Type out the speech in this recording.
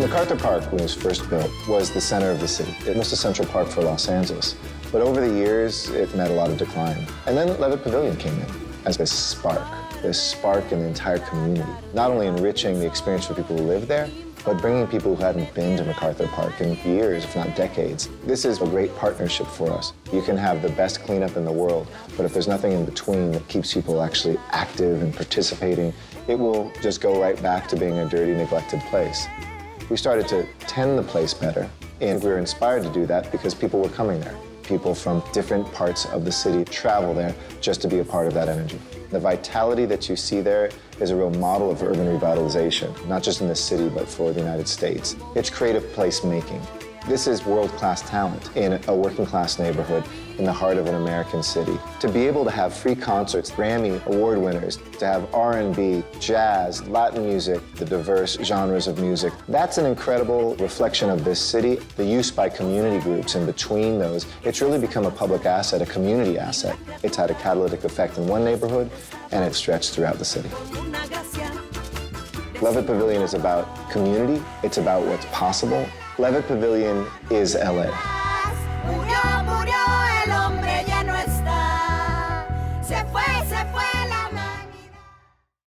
MacArthur Park, when it was first built, was the center of the city. It was a central park for Los Angeles. But over the years, it met a lot of decline. And then Levitt Pavilion came in as this spark, this spark in the entire community, not only enriching the experience for people who live there, but bringing people who hadn't been to MacArthur Park in years, if not decades. This is a great partnership for us. You can have the best cleanup in the world, but if there's nothing in between that keeps people actually active and participating, it will just go right back to being a dirty, neglected place. We started to tend the place better, and we were inspired to do that because people were coming there. People from different parts of the city travel there just to be a part of that energy. The vitality that you see there is a real model of urban revitalization, not just in the city, but for the United States. It's creative placemaking. This is world-class talent in a working-class neighborhood in the heart of an American city. To be able to have free concerts, Grammy award winners, to have R&B, jazz, Latin music, the diverse genres of music, that's an incredible reflection of this city. The use by community groups in between those, it's really become a public asset, a community asset. It's had a catalytic effect in one neighborhood, and it's stretched throughout the city. Levitt Pavilion is about community. It's about what's possible. Levitt Pavilion is LA. Se fue, se fue